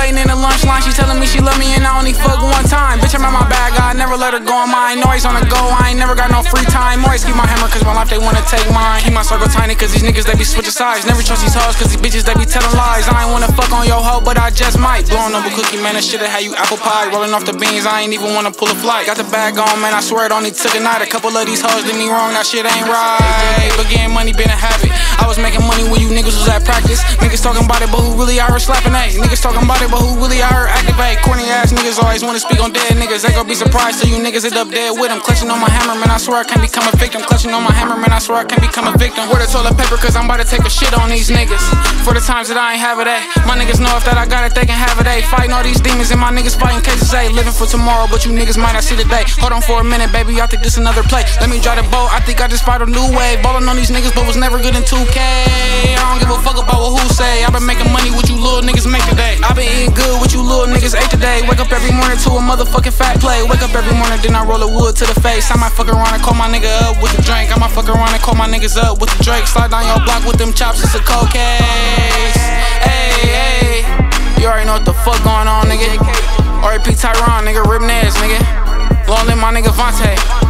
waiting in the lunch line. She telling me she love me and I only fuck one time. Bitch, I'm at my bag, I never let her go on mine. Always on the go, I ain't never got no free time. Always keep my hammer cause my life they wanna take mine. Keep my circle tiny cause these niggas they be switching sides. Never trust these hoes cause these bitches they be telling lies. I ain't wanna fuck on your hoe, but I just might. Blowing up a cookie, man, that shit how you apple pie. Rolling off the beans, I ain't even wanna pull a flight. Got the bag on, man, I swear it only took a night. A couple of these hoes did me wrong, that shit ain't right. But getting money been a habit. I was making money when you niggas was at practice. Niggas talking about it, but who really out here slapping A? Niggas talking about it, but who really out here activate? Corny ass niggas always wanna speak on dead niggas. They gon' be surprised till you niggas end up dead with them. Clutching on my hammer, man, I swear I can't become a victim. Clutching on my hammer, man, I swear I can't become a victim. Word the toilet paper, cause I'm about to take a shit on these niggas. For the times that I ain't have it, A. My niggas know if that I got it, they can have it, A. Fighting all these demons and my niggas fighting cases, A. Living for tomorrow, but you niggas might not see the day. Hold on for a minute, baby, I think this another play. Let me drive the boat, I think I just spotted a new wave. Ballin' on these niggas, but was never good in 2K. I don't give a fuck about what who say. I been making money with you little niggas make today. I been eating good with you little niggas ate today. Wake up every morning to a motherfucking fat play. Wake up every morning, then I roll a wood to the face. I might fuck around and call my nigga up with a drink. I might fuck around and call my niggas up with the Drake. Slide down your block with them chops, it's a cold case. Hey, hey, you already know what the fuck going on, nigga. RAP Tyron, nigga, Nez, nigga. Long live my nigga Vontae.